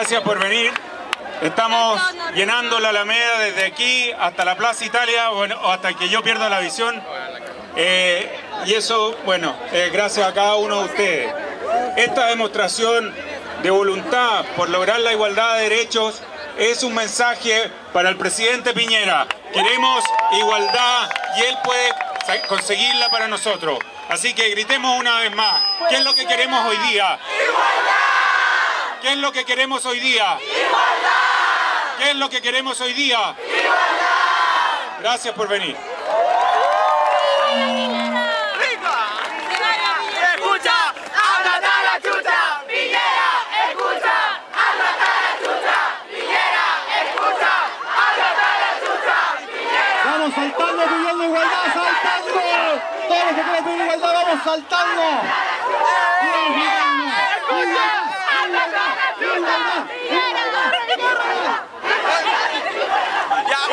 Gracias por venir. Estamos llenando la Alameda desde aquí hasta la Plaza Italia, bueno, hasta que yo pierda la visión. Eh, y eso, bueno, eh, gracias a cada uno de ustedes. Esta demostración de voluntad por lograr la igualdad de derechos es un mensaje para el presidente Piñera. Queremos igualdad y él puede conseguirla para nosotros. Así que gritemos una vez más. ¿Qué es lo que queremos hoy día? ¡Igualdad! ¿Qué es lo que queremos hoy día? ¡Igualdad! ¿Qué es lo que queremos hoy día? ¡Igualdad! Gracias por venir. Vamos saltando pidiendo igualdad, saltando. Todos los que quieren pedir igualdad, vamos saltando. Ya,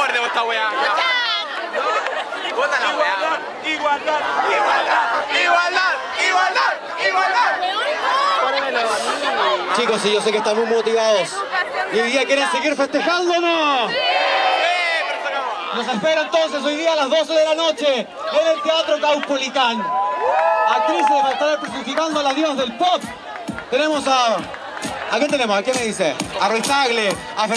guardemos esta weá. ya. Bota la weá. ¡Igualdad! ¡Igualdad! ¡Igualdad! ¡Igualdad! Chicos, sí, yo sé que están muy motivados. ¿Y hoy día quieren seguir festejando o no? Nos espera entonces hoy día a las 12 de la noche en el Teatro Caupolicán. Actrices van a estar personificando a la dios del pop. Tenemos a... ¿A quién tenemos? ¿A quién me dice? A Ruiz Tagle, a Fer-